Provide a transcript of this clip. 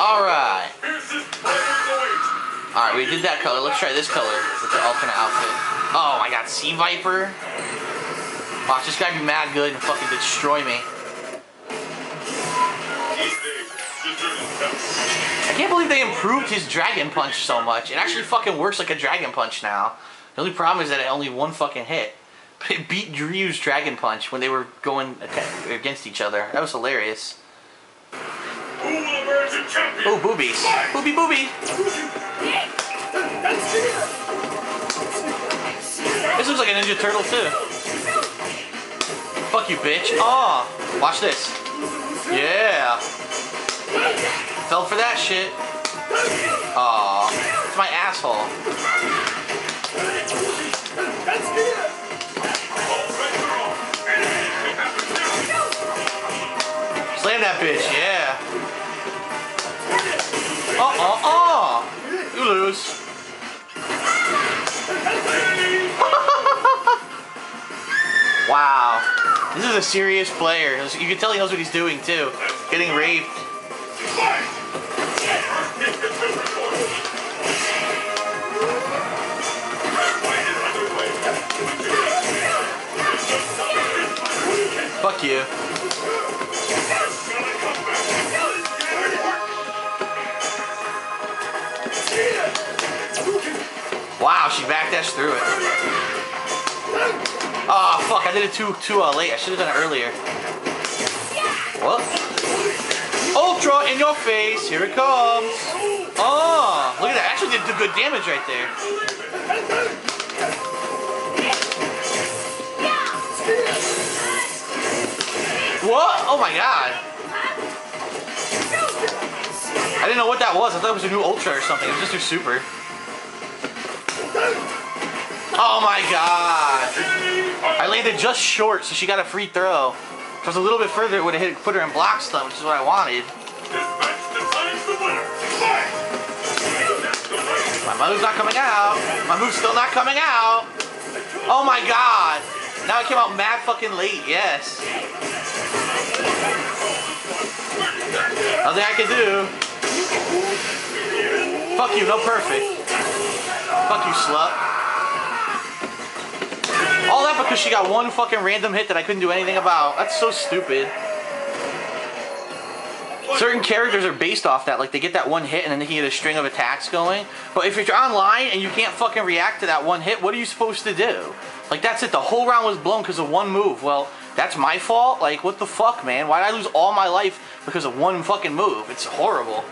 Alright. Alright, we did that color. Let's try this color with the alternate outfit. Oh I got C. Viper. Watch this guy be mad good and fucking destroy me. I can't believe they improved his Dragon Punch so much. It actually fucking works like a Dragon Punch now. The only problem is that it only one fucking hit. But it beat Ryu's Dragon Punch when they were going against each other. That was hilarious. Oh, boobies. Booby booby. This looks like a Ninja Turtle too. Fuck you, bitch. Oh, watch this. Yeah. Fell for that shit. Aw, it's my asshole. Slam that bitch, yeah. Oh, oh, oh! You lose. wow. This is a serious player. You can tell he knows what he's doing too. Getting raped. Fuck you. Wow, she backdashed through it. Oh fuck, I did it too too uh, late. I should have done it earlier. What? Ultra in your face, here it comes. Oh, look at that. Actually did good damage right there. What? Oh my god. Didn't know what that was. I thought it was a new Ultra or something. It was just her super. Oh my god. I landed just short, so she got a free throw. If I was a little bit further, it would have hit, put her in block stuff, which is what I wanted. My move's not coming out. My move's still not coming out. Oh my god. Now it came out mad fucking late, yes. Nothing I can do. Fuck you, no perfect. Fuck you, slut. All that because she got one fucking random hit that I couldn't do anything about. That's so stupid. Certain characters are based off that, like they get that one hit and then they can get a string of attacks going. But if you're online and you can't fucking react to that one hit, what are you supposed to do? Like that's it, the whole round was blown because of one move. Well, that's my fault? Like what the fuck, man? Why did I lose all my life because of one fucking move? It's horrible.